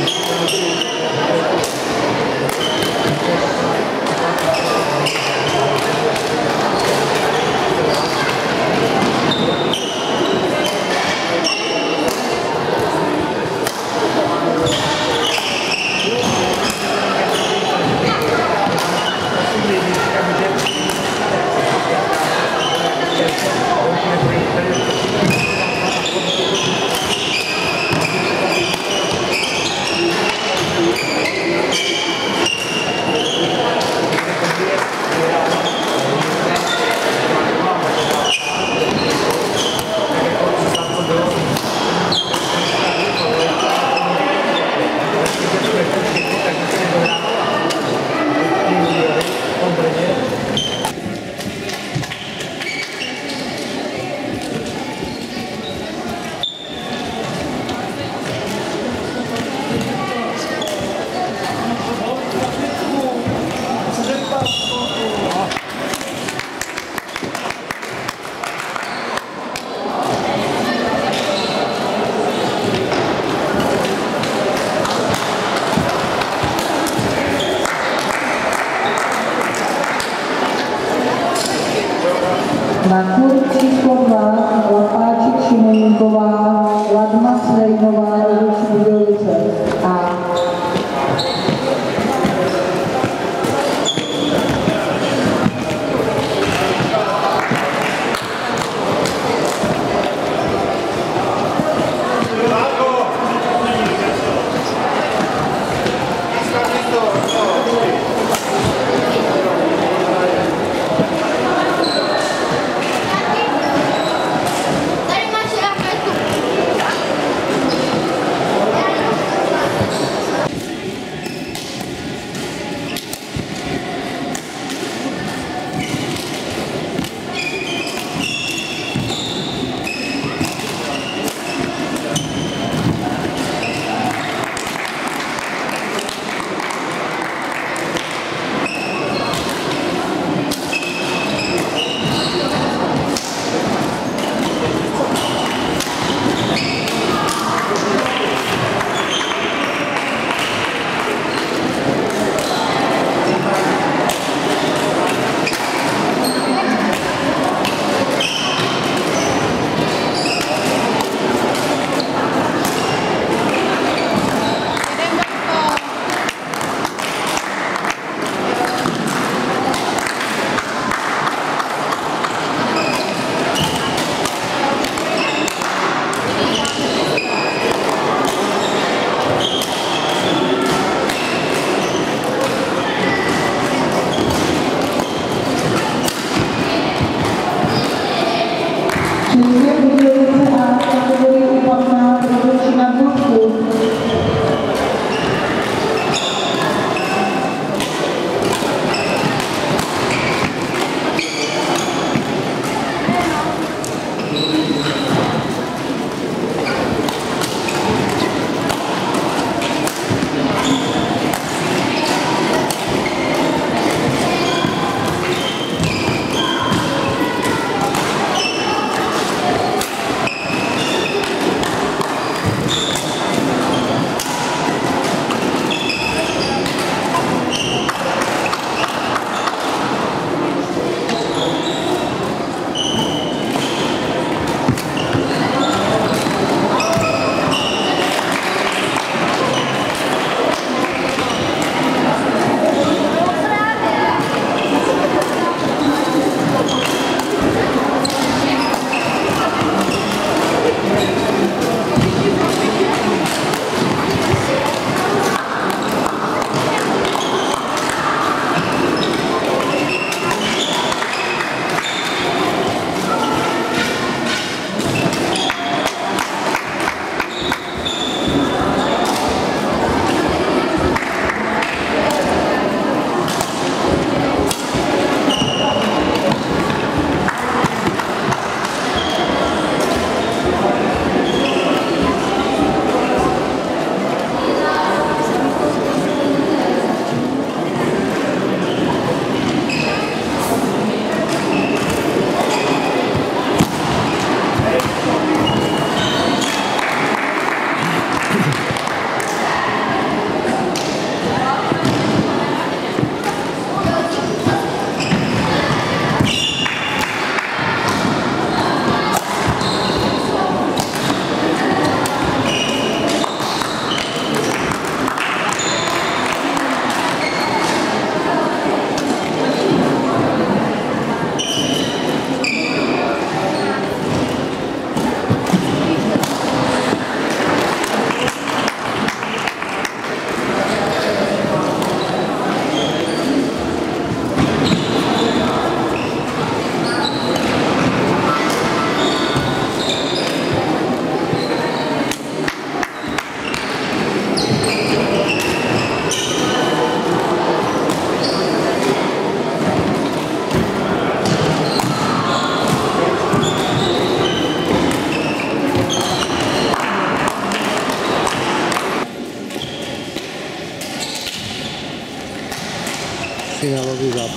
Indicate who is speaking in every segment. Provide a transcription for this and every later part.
Speaker 1: Thank you.
Speaker 2: much like the world.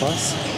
Speaker 2: plus.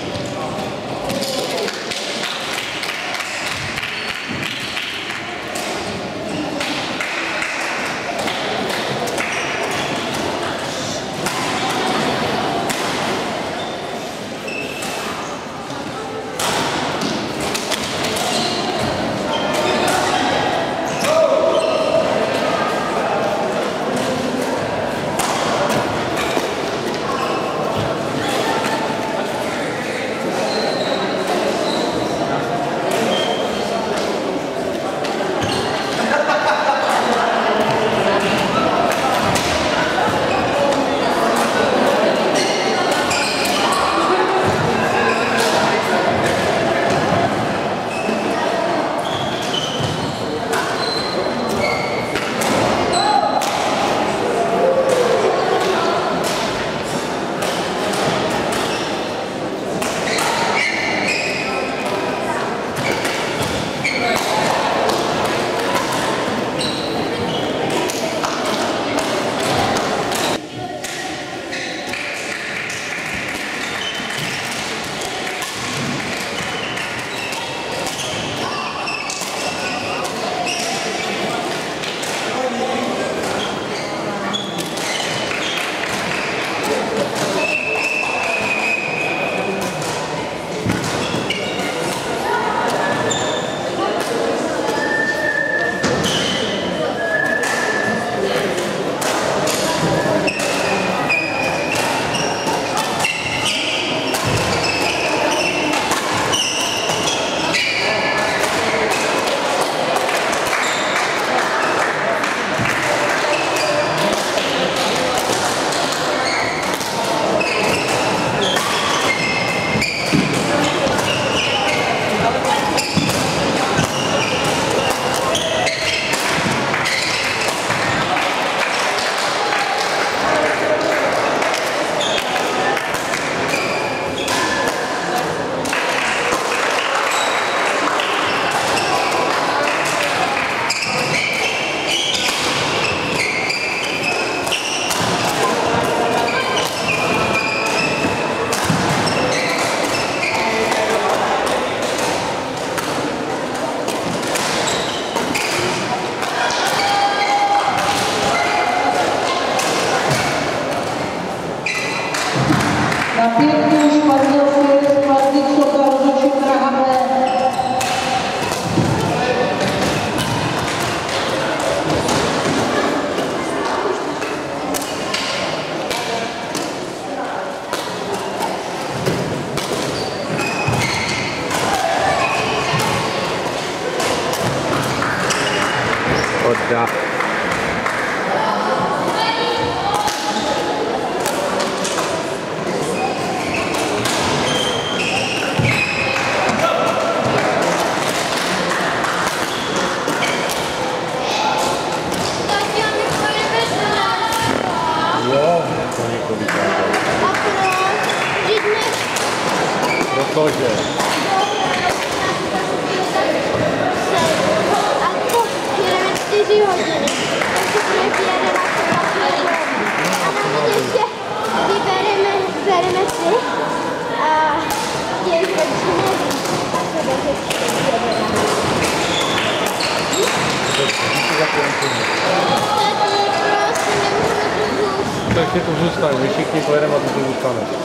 Speaker 2: Capítulos para
Speaker 1: Bože. Takže to zůstane, my všichni pojedeme a to zůstane.